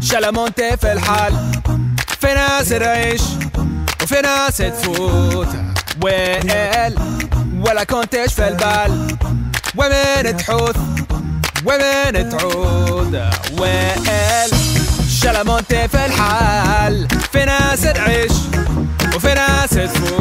شلا مونتي في الحال. في ناس تعيش وفي ناس تفوت ويل ولا كنتش في البال. ومن تحوث ومن تعود. ويل شلمونتي في الحال. في ناس تعيش وفي ناس تفوت.